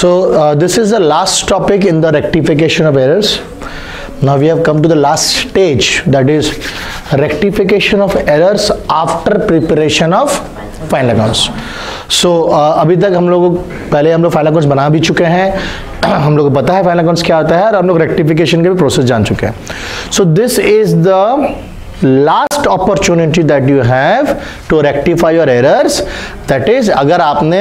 So uh, this is the last topic in the rectification of errors. Now we have come to the last stage that is rectification of errors after preparation of final accounts so अभी तक हम लोग पहले हम लोग final accounts बना भी चुके हैं हम लोग को पता है फाइनल अकाउंट्स क्या होता है और हम लोग रेक्टिफिकेशन के भी प्रोसेस जान चुके हैं so this is the last opportunity that you have to rectify your errors that is अगर आपने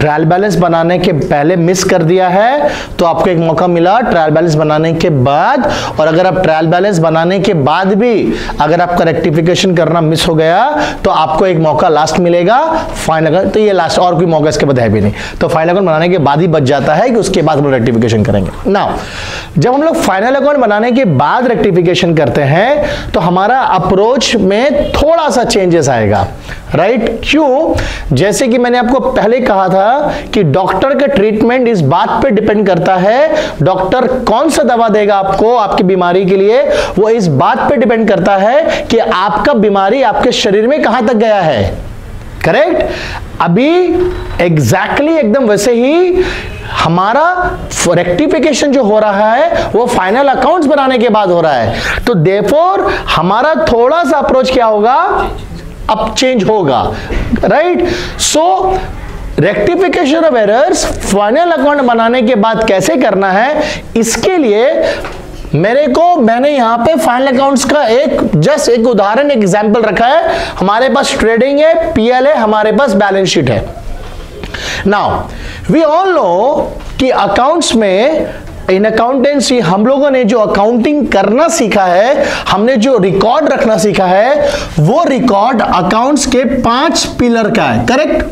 ट्रायल बैलेंस बनाने के पहले मिस कर दिया है तो आपको एक मौका मिला ट्रायल बैलेंस बनाने के बाद। और अगर आप ट्रायल बैलेंस बनाने के बाद भी अगर आपका रेक्टिफिकेशन करना मिस हो गया तो आपको एक मौका लास्ट मिलेगा फाइनल तो ये लास्ट और कोई मौका इसके बाद है भी नहीं। तो फाइनल अकाउंट बनाने के बाद ही बच जाता है कि उसके बाद हम लोग रेक्टिफिकेशन करेंगे। ना जब हम लोग फाइनल अकाउंट बनाने के बाद रेक्टिफिकेशन करते हैं तो हमारा अप्रोच में थोड़ा सा चेंजेस आएगा राइट? क्यों जैसे कि मैंने आपको पहले कहा था कि डॉक्टर का ट्रीटमेंट इस बात पे डिपेंड करता है डॉक्टर कौन सा दवा देगा आपको, आपकी बीमारी के लिए, वो इस बात पे डिपेंड करता है कि आपका बीमारी आपके शरीर में कहाँ तक गया है करेक्ट अभी एग्जैक्टली exactly एकदम वैसे ही हमारा रेक्टिफिकेशन जो हो रहा है, वो फाइनल अकाउंट्स बनाने के बाद हो रहा है। तो देफोर हमारा थोड़ा सा अप्रोच क्या होगा? अब चेंज होगा। Right so rectification of errors final account बनाने के बाद कैसे करना है? इसके लिए मेरे को, मैंने यहाँ पे फाइनल अकाउंट्स का एक जस्ट एक उदाहरण एग्ज़ाम्पल रखा है। हमारे पास ट्रेडिंग है पीएल है, हमारे पास बैलेंस शीट है। नाउ वी ऑल नो कि अकाउंट्स में इन अकाउंटेंसी हम लोगों ने जो अकाउंटिंग करना सीखा है, हमने जो रिकॉर्ड रखना सीखा है, वो रिकॉर्ड अकाउंट्स के पाँच पिलर का है correct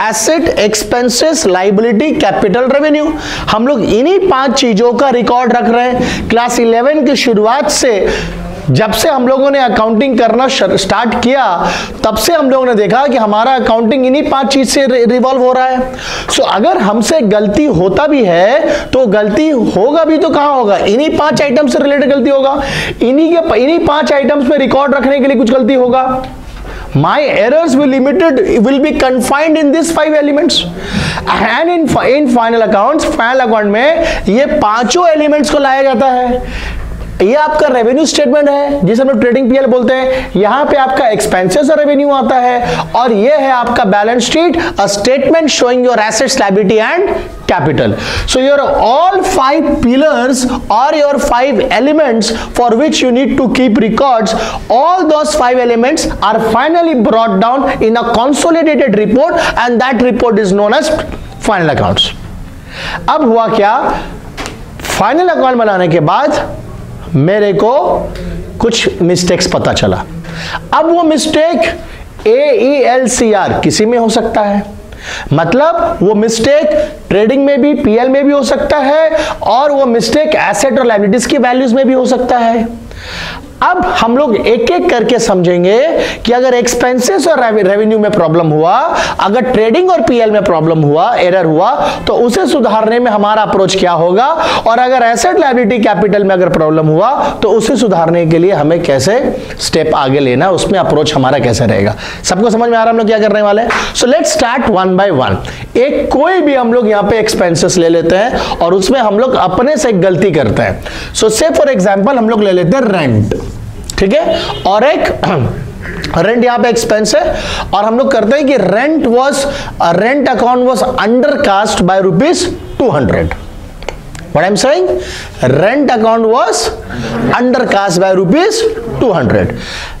asset expenses liability capital revenue हम लोग इन्हीं पाँच चीज़ों का रिकॉर्ड रख रहे हैं। क्लास इलेवन की शुरुआत से जब से हम लोगों ने अकाउंटिंग करना स्टार्ट किया, तब से हम लोगों ने देखा कि हमारा अकाउंटिंग इन्हीं पाँच चीज़ से रिवॉल्व हो रहा है। सो अगर हमसे गलती होता भी है तो गलती होगा भी तो कहाँ होगा? इन्हीं पाँच आइटम से रिलेटेड गलती होगा। इन्हीं के, इन्हीं पाँच आइटम्स पे रिकॉर्ड रखने के लिए कुछ गलती होगा। My errors will limited will be confined in these five elements and in in final accounts final account में ये पाँचों elements को लाया जाता है ये आपका रेवेन्यू स्टेटमेंट है, जिसे हम लोग ट्रेडिंग पीएल बोलते हैं। यहाँ पे आपका एक्सपेंसेस और रेवेन्यू आता है और ये है आपका balance sheet a statement showing your assets liability and capital so your all five pillars और your five elements for which you need to keep records all those five elements are finally brought down in a consolidated report and that report is known as final accounts अब हुआ क्या? Final account बनाने के बाद मेरे को कुछ mistakes पता चला। अब वो mistake A E L C R किसी में हो सकता है। मतलब वो मिस्टेक ट्रेडिंग में भी पीएल में भी हो सकता है और वो मिस्टेक एसेट और लाइबिलिटीज की वैल्यूज़ में भी हो सकता है। अब हम लोग एक एक करके समझेंगे कि अगर एक्सपेंसेस और रेवेन्यू में प्रॉब्लम हुआ, अगर ट्रेडिंग और पीएल में प्रॉब्लम हुआ एरर हुआ तो उसे सुधारने में हमारा अप्रोच क्या होगा? और अगर एसेट लाइबिलिटी कैपिटल में अगर प्रॉब्लम हुआ तो उसे सुधारने के लिए हमें कैसे स्टेप आगे लेना, उसमें अप्रोच हमारा कैसे रहेगा? सबको समझ में आ रहा हम लोग क्या करने वाले so let start one by one एक कोई भी हम लोग यहाँ पे एक्सपेंसेस ले लेते हैं और उसमें हम लोग अपने से गलती करते हैं। सो से फॉर एग्ज़ाम्पल हम लोग ले लेते हैं रेंट ठीक है? और एक रेंट यहाँ पे एक्सपेंस है। और हम लोग करते हैं कि rent was rent account was undercast by rupees two hundred what i'm saying? Rent account was undercast by rupees 200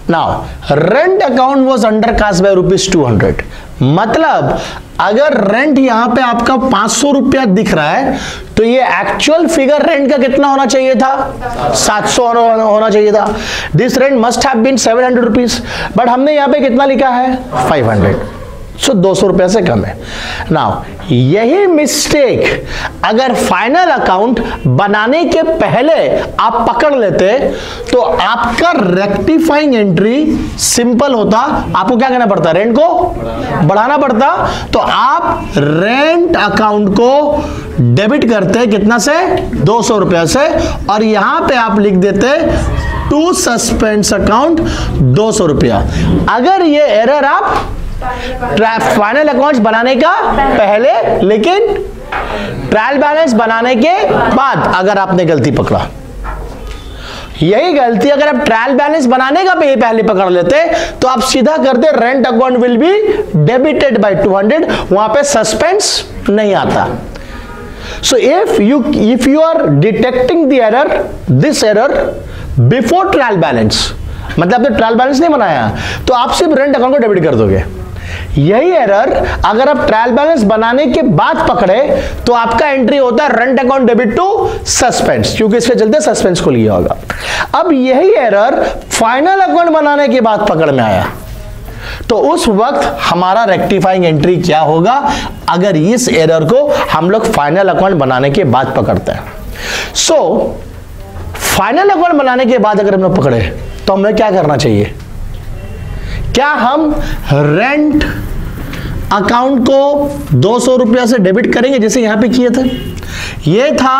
now, rent account was undercast by rupees 200 मतलब अगर रेंट यहाँ पे आपका पाँच सौ रुपया दिख रहा है तो ये एक्चुअल फिगर रेंट का कितना होना चाहिए था? सात सौ होना चाहिए था। This rent must have been seven hundred rupees but हमने यहाँ पे कितना लिखा है? फाइव हंड्रेड सो दो सौ रुपए से कम है। नाउ यही मिस्टेक अगर फाइनल अकाउंट बनाने के पहले आप पकड़ लेते तो आपका रेक्टिफाइंग एंट्री सिंपल होता। आपको क्या करना पड़ता? रेंट को बढ़ाना पड़ता। तो आप रेंट अकाउंट को डेबिट करते कितना से? दो सौ रुपया से। और यहाँ पे आप लिख देते टू सस्पेंस अकाउंट दो सौ रुपया। अगर ये एरर आप फाइनल अकाउंट्स बनाने का पहले, लेकिन ट्रायल बैलेंस बनाने के बाद अगर आपने गलती पकड़ा। यही गलती अगर आप ट्रायल बैलेंस बनाने का भी पहले पकड़ लेते तो आप सीधा करते rent account will be debited by 200 वहाँ पे सस्पेंस नहीं आता। So if you if you are detecting the error, this error before trial balance मतलब आपने ट्रायल बैलेंस नहीं बनाया तो आप सिर्फ़ रेंट अकाउंट को डेबिट कर दोगे। यही एरर अगर आप ट्रायल बैलेंस बनाने के बाद पकड़े तो आपका एंट्री होता है rent account debit to suspense क्योंकि इसके चलते सस्पेंस को लिया होगा। अब यही एरर फाइनल अकाउंट बनाने के बाद पकड़ में आया। तो उस वक्त हमारा रेक्टिफाइंग एंट्री क्या होगा? अगर इस एरर को हम लोग फाइनल अकाउंट बनाने के बाद पकड़ते हैं। सो फाइनल अकाउंट बनाने के बाद अगर हम लोग पकड़े तो हमें क्या करना चाहिए? क्या हम रेंट अकाउंट को दो सौ रुपया से डेबिट करेंगे जैसे यहाँ पे किए थे? ये था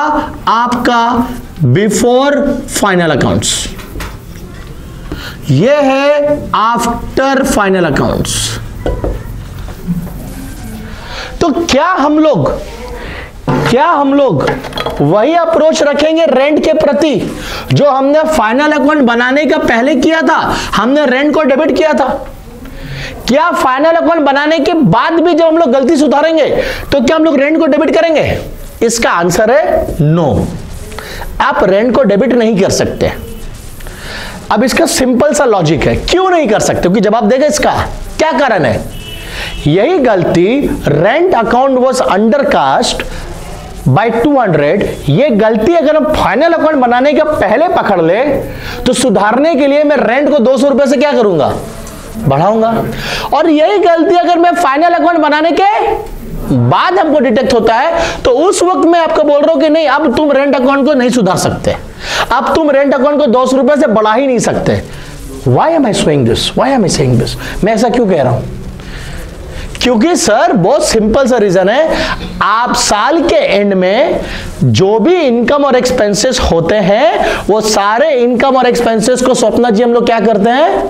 आपका बिफोर फाइनल अकाउंट्स ये है आफ्टर फाइनल अकाउंट्स तो क्या हम लोग क्या हम लोग वही अप्रोच रखेंगे रेंट के प्रति, जो हमने फाइनल अकाउंट बनाने का पहले किया था? हमने रेंट को डेबिट किया था। क्या फाइनल अकाउंट बनाने के बाद भी जब हम लोग गलती सुधारेंगे तो क्या हम लोग रेंट को डेबिट करेंगे? इसका आंसर है नो आप रेंट को डेबिट नहीं कर सकते। अब इसका सिंपल सा लॉजिक है। क्यों नहीं कर सकते? क्योंकि जवाब देगा इसका। क्या कारण है? यही गलती rent account was undercast by 200 ये गलती अगर हम फाइनल अकाउंट बनाने के पहले पकड़ ले तो सुधारने के लिए मैं रेंट को दो सौ रुपए से क्या करूँगा? बढ़ाऊँगा। और यही गलती अगर मैं फाइनल अकाउंट बनाने के बाद हमको डिटेक्ट होता है तो उस वक्त मैं आपको बोल रहा हूँ कि नहीं, अब तुम रेंट अकाउंट को नहीं सुधार सकते। अब तुम रेंट अकाउंट को दो सौ रुपए से बढ़ा ही नहीं सकते। Why am I saying this why am I saying this मैं ऐसा क्यों कह रहा हूँ? क्योंकि सर, बहुत सिंपल सा रीजन है। आप साल के एंड में जो भी इनकम और एक्सपेंसेस होते हैं, वो सारे इनकम और एक्सपेंसेस को स्वप्ना जी हम लोग क्या करते हैं?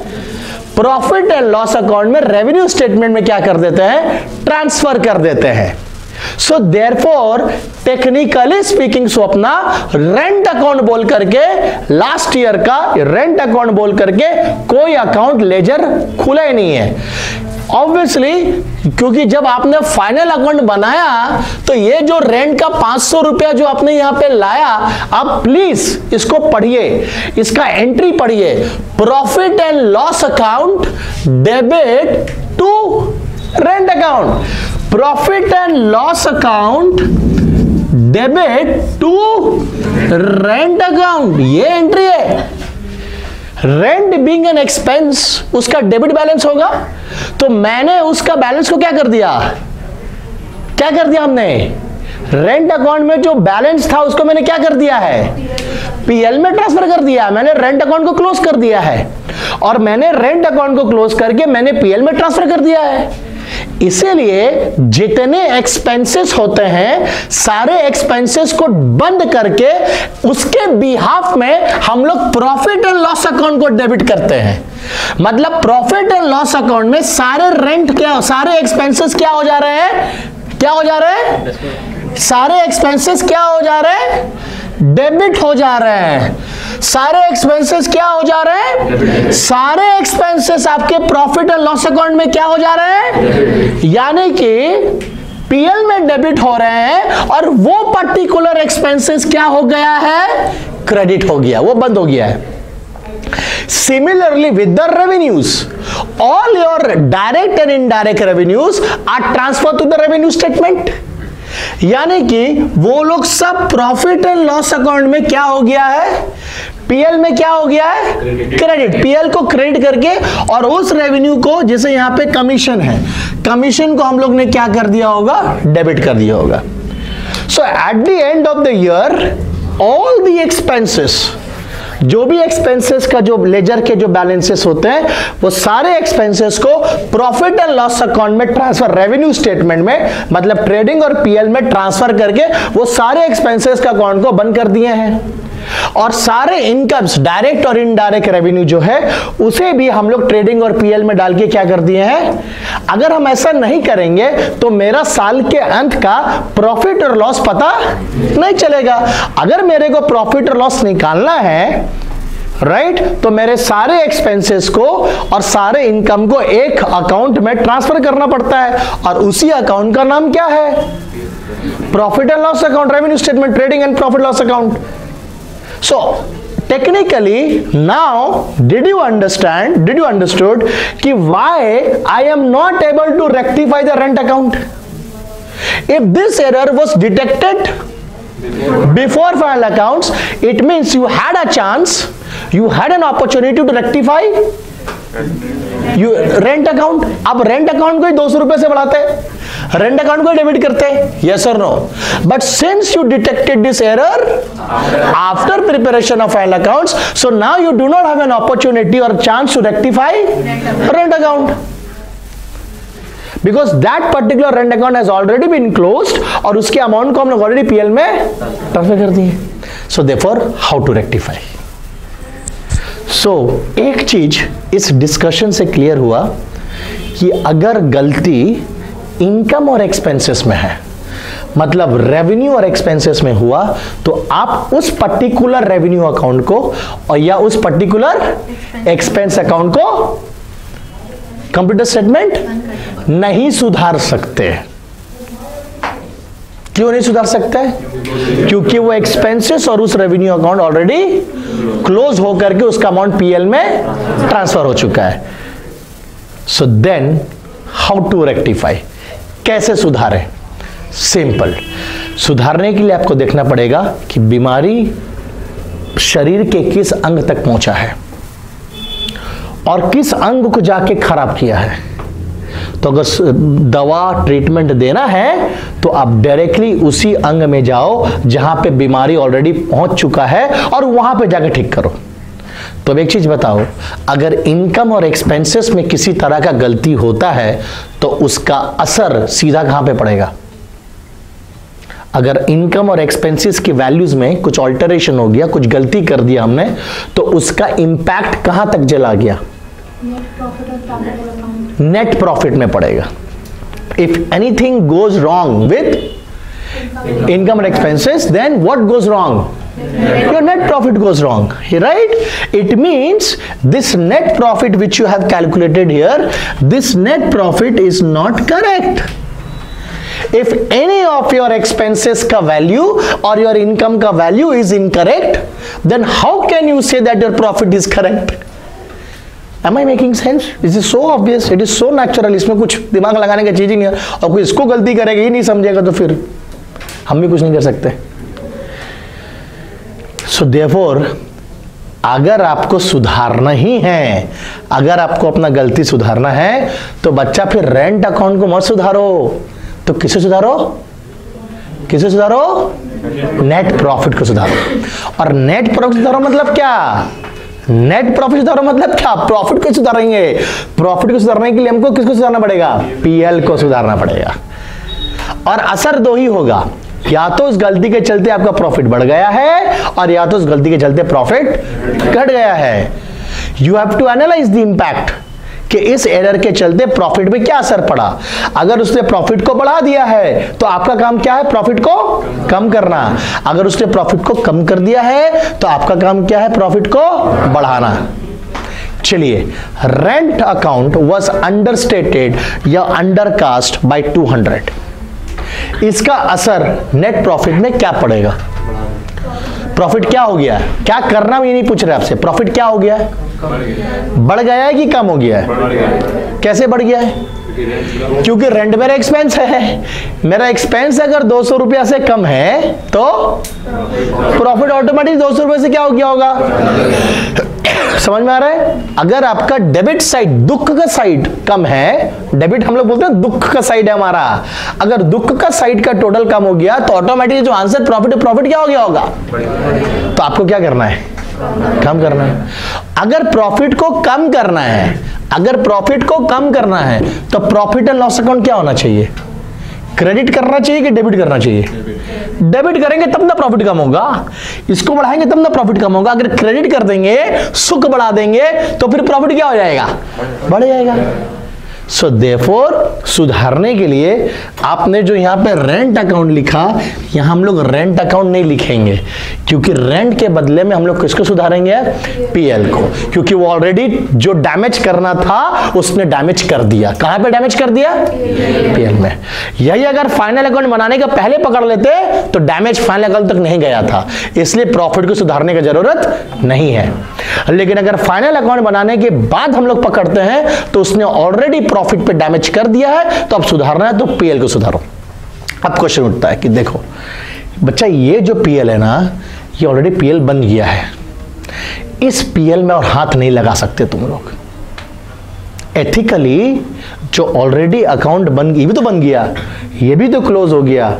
प्रॉफिट एंड लॉस अकाउंट में रेवेन्यू स्टेटमेंट में क्या कर देते हैं? ट्रांसफ़र कर देते हैं। So therefore technically speaking Swapna rent account बोल करके लास्ट ईयर का रेंट अकाउंट बोल करके कोई अकाउंट लेजर खुला ही नहीं है। ऑब्वियसली क्योंकि जब आपने फाइनल अकाउंट बनाया तो ये जो रेंट का पाँच सौ रुपया जो आपने यहाँ पे लाया, आप प्लीज़ इसको पढ़िए। इसका एंट्री पढ़िए। Profit and loss account debit to rent account profit and loss account debit to rent account ये एंट्री है। रेंट बिंग एन एक्सपेंस उसका डेबिट बैलेंस होगा। तो मैंने उसका बैलेंस को क्या कर दिया? क्या कर दिया हमने? रेंट अकाउंट में जो बैलेंस था, उसको मैंने क्या कर दिया है? पीएल में ट्रांसफ़र कर दिया। मैंने रेंट अकाउंट को क्लोज कर दिया है। और मैंने रेंट अकाउंट को क्लोज करके मैंने पीएल में ट्रांसफ़र कर दिया है। इसीलिए जितने एक्सपेंसेस होते हैं, सारे एक्सपेंसेस को बंद करके उसके बिहाफ में हम लोग प्रॉफिट एंड लॉस अकाउंट को डेबिट करते हैं। मतलब प्रॉफिट एंड लॉस अकाउंट में सारे रेंट क्या, सारे एक्सपेंसेस क्या हो जा रहे हैं? क्या हो जा रहे हैं? सारे एक्सपेंसेस क्या हो जा रहे हैं? डेबिट हो जा रहे हैं। सारे एक्सपेंसेस क्या हो जा रहे हैं? सारे एक्सपेंसेस आपके प्रॉफिट एंड लॉस अकाउंट में क्या हो जा रहे हैं? यानी कि पीएल में डेबिट हो रहे हैं और वो पर्टिकुलर एक्सपेंसेस क्या हो गया है? क्रेडिट हो गया वो बंद हो गया है। Similarly, with the revenues, all your direct and indirect revenues are transferred to the revenue statement. यानी कि वो लोग सब प्रॉफिट एंड लॉस अकाउंट में क्या हो गया है? पीएल में क्या हो गया है? क्रेडिट पीएल को क्रेडिट करके और उस रेवेन्यू को जैसे यहाँ पे कमीशन है कमीशन को हम लोग ने क्या कर दिया होगा? डेबिट कर दिया होगा। So at the end of the year all the expenses जो भी एक्सपेंसेस का जो लेजर के जो बैलेंसेस होते हैं, वो सारे एक्सपेंसेस को प्रॉफिट एंड लॉस अकाउंट में ट्रांसफ़र रेवेन्यू स्टेटमेंट में मतलब ट्रेडिंग और पीएल में ट्रांसफ़र करके, वो सारे एक्सपेंसेस का अकाउंट को बंद कर दिए हैं। और सारे इनकम्स डायरेक्ट और इनडायरेक्ट रेवेन्यू जो है, उसे भी हम लोग ट्रेडिंग और पीएल में डाल के क्या कर दिए हैं? अगर हम ऐसा नहीं करेंगे तो मेरा साल के अंत का प्रॉफिट और लॉस पता नहीं चलेगा। अगर मेरे को प्रॉफिट और लॉस निकालना है राइट right? तो मेरे सारे एक्सपेंसेस को और सारे इनकम को एक अकाउंट में ट्रांसफ़र करना पड़ता है। और उसी अकाउंट का नाम क्या है? Profit and loss account revenue statement trading and profit loss account so technically now did you understand did you understood ki why i am not able to rectify the rent account? If this error was detected before final accounts it means you had a chance you had an opportunity to rectify you rent account अब rent account को ही दो सौ रुपए से बढ़ाते हैं। Rent account को डेबिट करते हैं। यस और no but since you detected this error after preparation of file accounts so now you do not have an opportunity और chance to rectify rent account because that particular rent account has already been close और उसके amount को हमने already PL में transfer कर दिए। So therefore how to rectify so so, एक चीज़ इस डिस्कशन से क्लियर हुआ कि अगर गलती इनकम और एक्सपेंसेस में है मतलब रेवेन्यू और एक्सपेंसेस में हुआ तो आप उस पर्टिकुलर रेवेन्यू अकाउंट को और या उस पर्टिकुलर एक्सपेंस अकाउंट को कंप्यूटर स्टेटमेंट नहीं सुधार सकते। क्यों नहीं सुधार सकते क्योंकि वो एक्सपेंसेस और उस रेवेन्यू अकाउंट ऑलरेडी क्लोज होकर के उसका अमाउंट पीएल में ट्रांसफ़र हो चुका है। So then how to rectify कैसे सुधारें? सिंपल सुधारने के लिए आपको देखना पड़ेगा कि बीमारी शरीर के किस अंग तक पहुँचा है और किस अंग को जाके खराब किया है। तो अगर दवा ट्रीटमेंट देना है तो आप डायरेक्टली उसी अंग में जाओ जहाँ पे बीमारी ऑलरेडी पहुँच चुका है और वहाँ पे जाकर ठीक करो। तो एक चीज़ बताओ, अगर इनकम और एक्सपेंसेस में किसी तरह का गलती होता है तो उसका असर सीधा कहाँ पे पड़ेगा? अगर इनकम और एक्सपेंसेस की वैल्यूज़ में कुछ ऑल्टरेशन हो गया, कुछ गलती कर दिया हमने तो उसका इंपैक्ट कहाँ तक जला गया? नेट प्रॉफिट में पड़ेगा if anything goes wrong with income and expenses then what goes wrong your net profit goes wrong right it means this net profit which you have calculated here this net profit is not correct if any of your expenses ka value or your income ka value is incorrect then how can you say that your profit is correct Am I making sense is is so obvious it is so natural इसमें कुछ दिमाग लगाने का चीज़ ही नहीं है। और कोई इसको गलती करेगा ही नहीं समझेगा तो फिर हम भी कुछ नहीं कर सकते। सो देफोर अगर आपको सुधारना ही है, अगर आपको अपना गलती सुधारना है तो बच्चा फिर रेंट अकाउंट को मत सुधारो। तो किसे सुधारो? किसे सुधारो? नेट प्रॉफिट को सुधारो। और नेट प्रॉफिट सुधारो मतलब क्या? नेट प्रॉफिट सुधारो मतलब क्या? प्रॉफिट को सुधारेंगे। प्रॉफिट को सुधारने के लिए हमको किसको सुधारना पड़ेगा? पीएल को सुधारना पड़ेगा। और असर दो ही होगा। या तो उस गलती के चलते आपका प्रॉफिट बढ़ गया है और या तो उस गलती के चलते प्रॉफिट घट गया है। You have to analyse the impact कि इस एरर के चलते प्रॉफिट में क्या असर पड़ा? अगर उसने प्रॉफिट को बढ़ा दिया है तो आपका काम क्या है? प्रॉफिट को कम करना। अगर उसने प्रॉफिट को कम कर दिया है तो आपका काम क्या है? प्रॉफिट को बढ़ाना। चलिए रेंट अकाउंट वॉज़ अंडरस्टेटेड या अंडरकास्ट बाय 200 इसका असर नेट प्रॉफिट में क्या पड़ेगा? प्रॉफिट क्या हो गया? क्या करना भी नहीं पूछ रहे आपसे। प्रॉफिट क्या हो गया? बढ़ गया है कि कम हो गया है? कैसे बढ़ गया है? क्योंकि रेंट मेरा एक्सपेंस है। मेरा एक्सपेंस अगर दो सौ रुपया से कम है तो प्रॉफिट ऑटोमेटिक दो सौ रुपए से क्या हो गया होगा? समझ में आ रहा है? अगर आपका डेबिट साइड दुख का साइड कम है डेबिट हम लोग बोलते हैं दुख का साइड है हमारा। अगर दुख का साइड का टोटल कम हो गया तो ऑटोमेटिक जो आंसर प्रॉफिट प्रॉफिट क्या हो गया होगा? तो आपको क्या करना है? कम करना है। अगर प्रॉफिट को कम करना है, अगर प्रॉफिट को कम करना है तो प्रॉफिट एंड लॉस अकाउंट क्या होना चाहिए? क्रेडिट करना चाहिए कि डेबिट करना चाहिए? डेबिट करेंगे तब ना प्रॉफिट कम होगा। इसको बढ़ाएँगे तब ना प्रॉफिट कम होगा। अगर क्रेडिट कर देंगे, सुख बढ़ा देंगे तो फिर प्रॉफिट क्या हो जाएगा? बढ़ जाएगा। सो देफोर सुधारने के लिए आपने जो यहाँ पे रेंट अकाउंट लिखा यहाँ हम लोग रेंट अकाउंट नहीं लिखेंगे क्योंकि रेंट के बदले में हम लोग किसको सुधारेंगे? पीएल को। क्योंकि वो ऑलरेडी जो डैमेज करना था उसने डैमेज कर दिया। कहाँ पे डैमेज कर दिया? पीएल में। यही अगर फाइनल अकाउंट बनाने का पहले पकड़ लेते तो डैमेज फाइनल अकाउंट तक नहीं गया था। इसलिए प्रॉफिट को सुधारने की ज़रूरत नहीं है। लेकिन अगर फाइनल अकाउंट बनाने के बाद हम लोग पकड़ते हैं तो उसने ऑलरेडी प्रॉफिट पे डैमेज कर दिया है तो अब सुधारना है तो पीएल को सुधारो। अब क्वेश्चन उठता है कि देखो, बच्चा, ये जो पीएल है ना, ये ऑलरेडी पीएल बन गया है। इस पीएल में और हाथ नहीं लगा सकते तुम लोग। एथिकली जो ऑलरेडी अकाउंट बन, ये भी तो बन गया, ये भी तो क्लोज हो गया।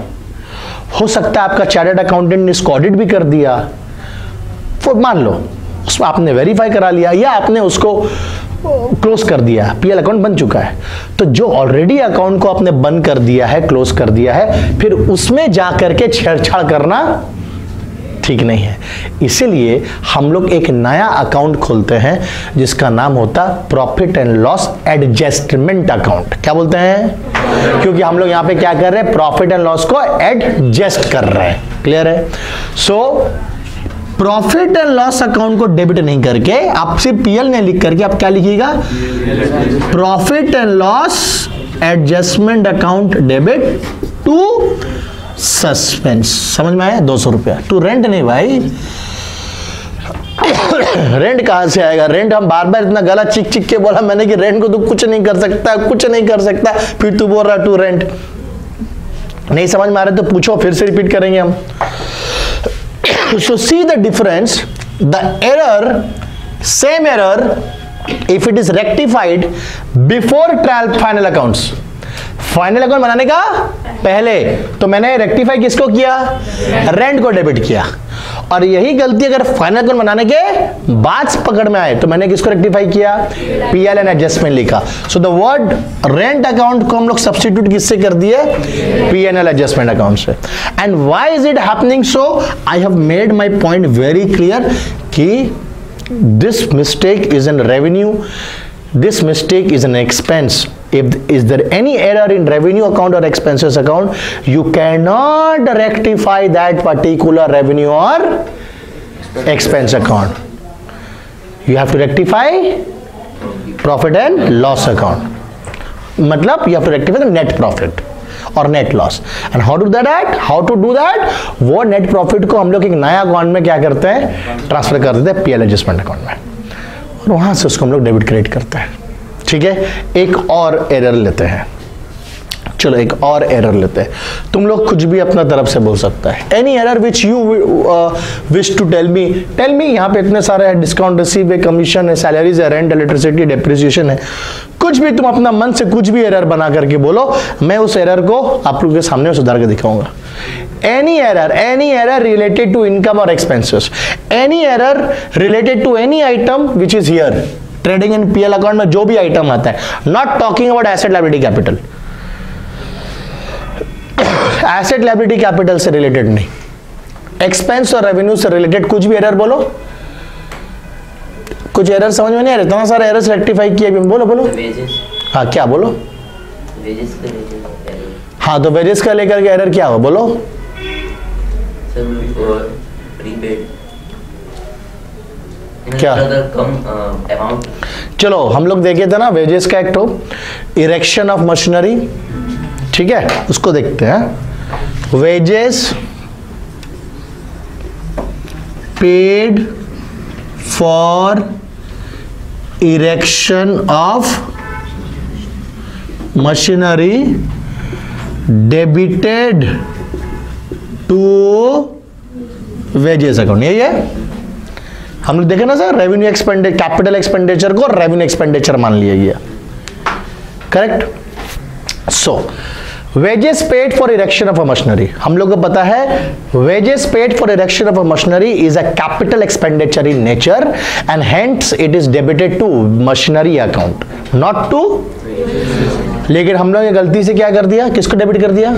हो सकता है आपका चार्टर्ड अकाउंटेंट ने इसको ऑडिट भी कर दिया। मान लो, उसमें आपने वेरीफाई करा लिया, या आपने उसको क्लोज कर दिया है। पीएल अकाउंट बन चुका है। तो जो ऑलरेडी अकाउंट को आपने बंद कर दिया है क्लोज कर दिया है फिर उसमें जा करके छेड़छाड़ करना ठीक नहीं है। इसीलिए हम लोग एक नया अकाउंट खोलते हैं जिसका नाम होता profit and loss adjustment account क्या बोलते हैं? क्योंकि हम लोग यहाँ पे क्या कर रहे हैं प्रॉफिट एंड लॉस को एडजस्ट कर रहे हैं। क्लियर है? So so, profit and loss account को डेबिट नहीं करके, आप सिर्फ़ पीएल ने लिख करके आप क्या लिखिएगा? Profit and loss adjustment account debit to suspense समझ में आया? दो सौ रुपया। टू रेंट नहीं भाई। रेंट कहाँ से आएगा? रेंट हम बार बार इतना गला चिक चिक के बोला मैंने कि रेंट को तू कुछ नहीं कर सकता, कुछ नहीं कर सकता। फिर तू बोल रहा टू रेंट नहीं समझ में आ रहे तो पूछो, फिर से रिपीट करेंगे हम। So see the difference the error same error if it is rectified before trial final accounts final account बनाने का पहले तो मैंने रेक्टिफाई किसको किया रेंट को डेबिट किया और यही गलती अगर फाइनल अकाउंट बनाने के बाद पकड़ में आए तो मैंने किसको रेक्टिफाई किया? पीएल एन एडजस्टमेंट लिखा। So the word rent account को हम लोग सब्सटीट्यूट किससे कर दिए? पीएनएल एडजस्टमेंट अकाउंट से। And why is it happening so I have made my point very clear कि this mistake is an revenue this mistake is an expense if is there any error in revenue account or expenses account you cannot rectify that particular revenue or expense account you have to rectify profit and loss account matlab you have to rectify the net profit और net loss and how to that how to do that वो net profit को हम लोग एक नया account में क्या करते हैं ट्रांसफ़र कर देते हैं पीएल एडजस्टमेंट अकाउंट में और वहाँ से उसको हम लोग डेबिट क्रेडिट करते हैं ठीक है? एक और एरर लेते हैं। चलो, एक और एरर लेते हैं। तुम लोग कुछ भी अपना तरफ़ से बोल सकता है। Any error which you wish to tell me tell me यहाँ पे इतने सारे है डिस्काउंट रिसीव है कमीशन है सैलरीज है रेंट इलेक्ट्रिसिटी डेप्रिसिएशन है। कुछ भी तुम अपना मन से कुछ भी एरर बना करके बोलो, मैं उस एरर को आप लोगों के सामने सुधार के दिखाऊँगा। Any error any error related to income or expenses any error related to any item which is here trading in pl account में जो भी item आता है। Not talking about asset liability capital. Asset liability capital से related नहीं। Expense और revenue से related कुछ भी एरर बोलो। कुछ एरर समझ में नहीं आ रहे? इतना सारा एरर रेक्टिफाई किया बोलो बोलो। हाँ क्या बोलो? हाँ? तो वेजेस का लेकर के एरर क्या हो बोलो। क्या? कम अमाउंट चलो हम लोग देखे थे ना वेजेस का एक्ट हो इरेक्शन ऑफ़ मशीनरी ठीक है? उसको देखते हैं। Wages paid for erection of machinery debited to wages account यही है? हम लोग देखे ना sir revenue expenditure capital expenditure को रेवेन्यू एक्सपेंडिचर मान लिया गया। Correct so wages paid for erection of a machinery हम लोग को पता है wages paid for erection of a machinery is a capital expenditure in nature and hence it is debited to machinery account not to लेकिन हम लोग ये गलती से क्या कर दिया? किसको डेबिट कर दिया?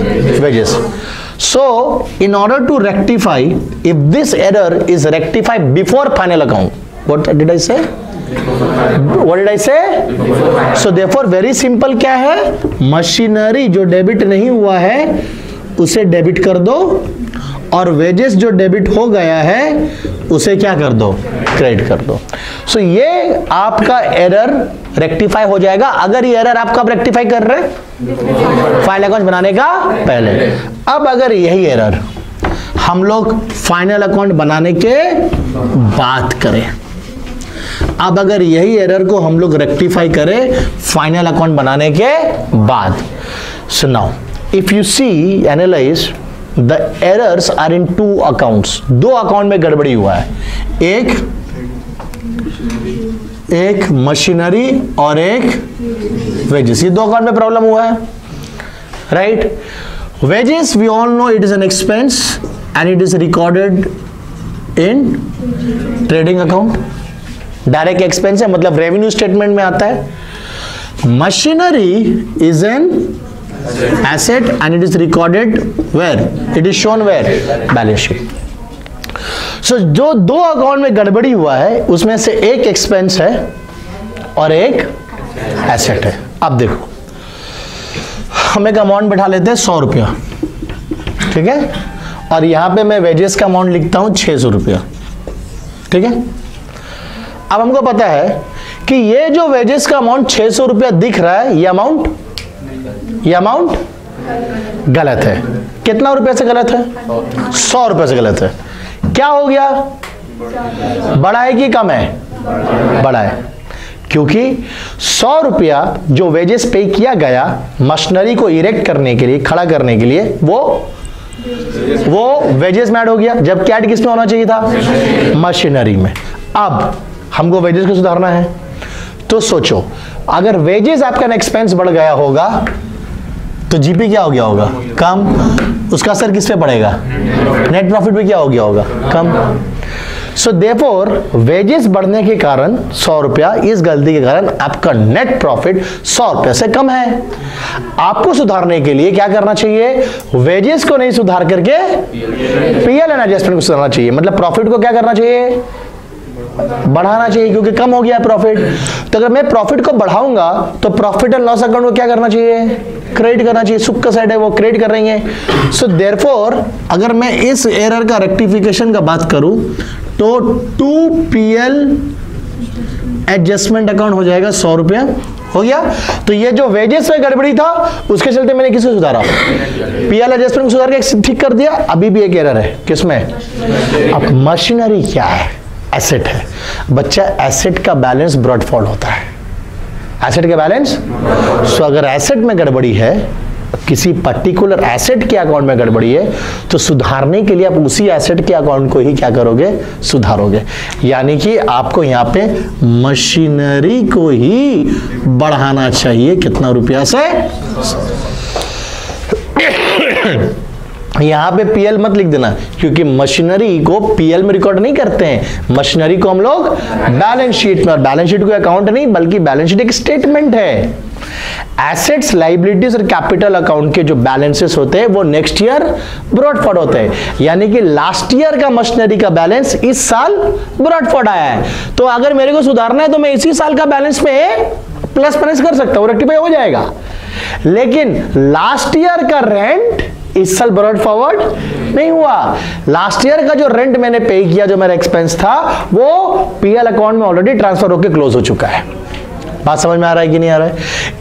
Wages so in order to rectify if this error is rectify before final account what did I say what did I say? So therefore very simple क्या है? मशीनरी जो डेबिट नहीं हुआ है उसे डेबिट कर दो। और वेजेस जो डेबिट हो गया है उसे क्या कर दो? क्रेडिट कर दो। सो so, ये आपका एरर रेक्टिफाई हो जाएगा। अगर ये एरर आप कब रेक्टिफाई कर रहे हैं फाइनल अकाउंट बनाने का पहले। अब अगर यही एरर हम लोग फाइनल अकाउंट बनाने के बात करें। अब अगर यही एरर को हम लोग रेक्टिफाई करें फाइनल अकाउंट बनाने के बाद। सुनाओ if you see analyse the errors are in two accounts दो अकाउंट में गड़बड़ी हुआ है। एक एक मशीनरी और एक वेजेस ये दो अकाउंट में प्रॉब्लम हुआ है। Right wages we all know it is an expense and it is recorded in trading account direct expense है मतलब रेवेन्यू स्टेटमेंट में आता है। Machinery is an asset and it is recorded where it is shown where balance sheet so जो दो account में गड़बड़ी हुआ है, उसमें से एक एक्सपेंस है और एक एसेट है। अब देखो। हम एक अमाउंट बैठा लेते हैं, सौ रुपया। ठीक है? और यहाँ पे मैं वेजेस का अमाउंट लिखता हूँ, छह सौ रुपया। ठीक है? अब हमको पता है कि ये जो वेजेस का अमाउंट छह सौ रुपया दिख रहा है, ये अमाउंट ये अमाउंट गलत है। कितना रुपए से गलत है? सौ रुपए से गलत है। क्या हो गया? बड़ा है कि कम है। बड़ा है क्योंकि सौ रुपया जो वेजेस पे किया गया मशीनरी को इरेक्ट करने के लिए, खड़ा करने के लिए, वो वो वेजेस में ऐड हो गया। जब कैट किसमें होना चाहिए था? मशीनरी में। अब हमको वेजेस को सुधारना है। तो सोचो, अगर वेजेस आपका एक्सपेंस बढ़ गया होगा तो जीपी क्या हो गया होगा? कम। उसका असर किस पे पड़ेगा? नेट प्रॉफिट भी क्या हो गया होगा? कम। सो देफोर वेजेस बढ़ने के कारण सौ रुपया, इस गलती के कारण आपका नेट प्रॉफिट सौ रुपया से कम है। आपको सुधारने के लिए क्या करना चाहिए? वेजेस को नहीं सुधार करके पीएल एंड एडजस्टमेंट को सुधारना चाहिए। मतलब प्रॉफिट को क्या करना चाहिए? बढ़ाना चाहिए, क्योंकि कम हो गया प्रॉफिट तो अगर मैं प्रॉफिट को बढ़ाऊँगा तो प्रॉफिट एंड लॉस अकाउंट को क्या करना चाहिए? क्रेडिट करना चाहिए। सुख का साइड है, वो क्रेडिट कर रही है। सो देयरफॉर अगर मैं इस एरर का रेक्टिफिकेशन का बात करूँ तो टू पीएल एडजस्टमेंट अकाउंट हो जाएगा, सौ रुपया। हो गया? तो ये जो वेजेस में गड़बड़ी था, उसके चलते मैंने किसको सुधारा? पीएल एडजस्टमेंट सुधार के ठीक कर दिया। अभी भी एक एरर है। किसमें? अब मशीनरी क्या है? एसेट है। बच्चा एसेट का बैलेंस ब्रॉड फॉल होता है। एसेट का बैलेंस? सो अगर एसेट में गड़बड़ी है, किसी पर्टिकुलर एसेट के अकाउंट में गड़बड़ी है तो सुधारने के लिए आप उसी एसेट के अकाउंट को ही क्या करोगे? सुधारोगे। यानी कि आपको यहाँ पे मशीनरी को ही बढ़ाना चाहिए। कितना रुपया से? यहाँ पे पीएल मत लिख देना, क्योंकि मशीनरी को पीएल में रिकॉर्ड नहीं करते हैं। मशीनरी को हम लोग बैलेंस शीट में, और बैलेंस शीट को अकाउंट नहीं, बल्कि बैलेंस शीट एक स्टेटमेंट है। एसेट्स लाइबिलिटीज और कैपिटल अकाउंट के जो बैलेंसेस होते हैं, वो नेक्स्ट ईयर ब्रॉडफॉर्ड होते हैं। यानी कि लास्ट ईयर का मशीनरी का बैलेंस इस साल ब्रॉडफॉर्ड आया है। तो अगर मेरे को सुधारना है तो मैं इसी साल का बैलेंस में प्लस माइनस कर सकता हूँ रेक्टिफाई हो जाएगा। लेकिन लास्ट ईयर का रेंट इस साल ब्रॉड फॉरवर्ड नहीं हुआ। लास्ट ईयर का जो रेंट मैंने पे किया, जो मेरा एक्सपेंस था, वो पीएल अकाउंट में ऑलरेडी ट्रांसफ़र होकर क्लोज हो चुका है। बात समझ में आ रहा है कि नहीं आ रहा है?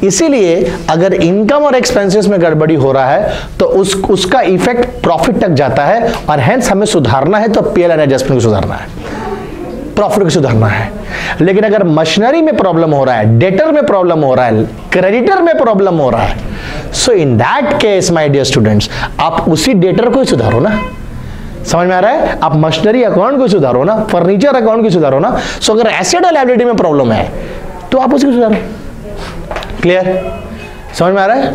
इसीलिए अगर इनकम और एक्सपेंसेस में गड़बड़ी हो रहा है तो उस, उसका इफ़ेक्ट प्रॉफिट तक जाता है और हेंस हमें सुधारना है तो पीएल एंड एडजस्टमेंट को सुधारना है। प्रॉफिट को सुधारना है। लेकिन अगर मशीनरी में प्रॉब्लम हो रहा है डेटर में प्रॉब्लम हो रहा है क्रेडिटर में प्रॉब्लम हो रहा है so in that case my dear students आप उसी डेटर को ही सुधारो ना। समझ में आ रहा है? आप मशीनरी अकाउंट को सुधारो ना फर्नीचर अकाउंट को सुधारो ना। सो अगर एसेट और लाइबिलिटी में प्रॉब्लम है तो आप उसको सुधारो। क्लियर समझ में आ रहा है?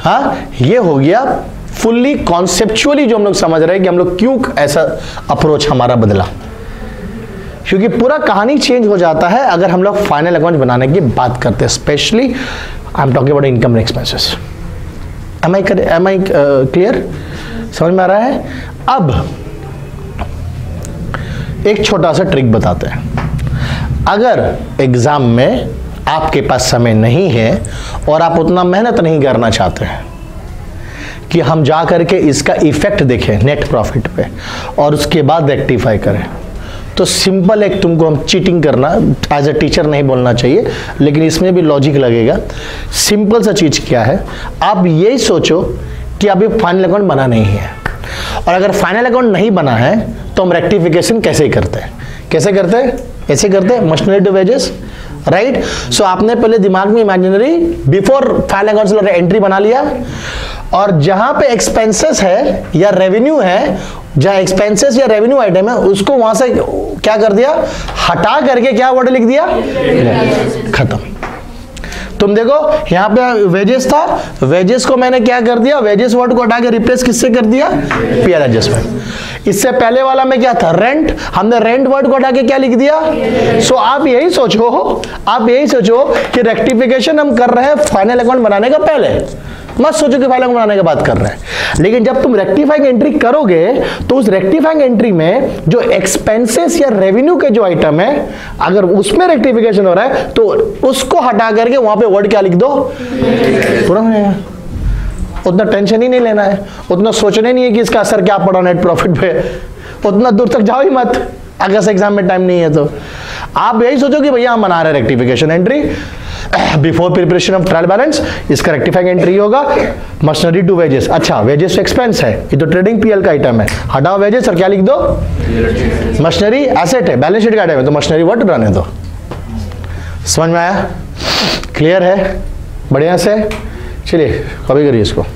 हाँ ये हो गया फुल्ली कॉन्सेप्चुअली जो हम लोग समझ रहे हैं कि हम लोग क्यों ऐसा अप्रोच हमारा बदला। क्योंकि पूरा कहानी चेंज हो जाता है अगर हम लोग फाइनल अकाउंट बनाने की बात करते हैं specially I am talking about income and expenses am I am I clear समझ में आ रहा है? अब एक छोटा सा ट्रिक बताते हैं। अगर एग्ज़ाम में आपके पास समय नहीं है और आप उतना मेहनत नहीं करना चाहते हैं कि हम जा करके इसका इफ़ेक्ट देखें नेट प्रॉफिट पे और उसके बाद रेक्टिफाई करें। तो सिंपल एक तुमको हम चीटिंग करना एज अ टीचर नहीं बोलना चाहिए, लेकिन इसमें भी लॉजिक लगेगा। सिंपल सा चीज़ क्या है? आप यही सोचो कि अभी फाइनल अकाउंट बना नहीं है। और अगर फाइनल अकाउंट नहीं बना है तो हम रेक्टिफिकेशन कैसे करते हैं? कैसे करते हैं? ऐसे करते हैं machinery to wages right so आपने पहले दिमाग में imaginary before final account entry बना लिया। और जहाँ पे एक्सपेंसेस है या रेवेन्यू है जहाँ एक्सपेंसेस या रेवेन्यू आइटम है उसको वहाँ से क्या कर दिया? हटा करके क्या वर्ड लिख दिया? खत्म। तुम देखो यहाँ पे वेजेस था। वेजेस को मैंने क्या कर दिया? वेजेस वर्ड को हटा के रिप्लेस किससे कर दिया? पीआर एडजस्टमेंट इससे पहले वाला में क्या था? रेंट हमने रेंट वर्ड को हटा के क्या लिख दिया? सो so, आप यही सोचो आप यही सोचो कि रेक्टिफिकेशन हम कर रहे हैं फाइनल अकाउंट बनाने का पहले। मत सोचो कि फ़ाइल बनाने की बात कर रहे हैं। लेकिन जब तुम रेक्टिफाइंग एंट्री करोगे तो उस रेक्टिफाइंग एंट्री में जो एक्सपेंसेस या रेवेन्यू के जो आइटम है, अगर उसमें रेक्टिफिकेशन हो रहा है तो उसको हटा करके वहाँ पे वर्ड क्या लिख दो? पूरा उतना टेंशन ही नहीं लेना है। उतना सोचना ही नहीं है कि इसका असर क्या पड़ा नेट प्रॉफिट पे। उतना दूर तक जाओ ही मत। अगस्त एग्ज़ाम में टाइम नहीं है तो। आप यही सोचो कि भैया हम बना रहे rectification entry before preparation of trial balance इसका रेक्टिफाइंग एंट्री होगा। मशीनरी टू वेजेस अच्छा वेजेस एक्सपेंस है। ये तो ट्रेडिंग पीएल का आइटम है। हटाओ वेजेस और क्या लिख दो? मशीनरी एसेट है। बैलेंस शीट का आइटम है। तो मशीनरी वर्ड रहने दो समझ में आया? क्लियर है? बढ़िया से? चलिए कभी करिए इसको।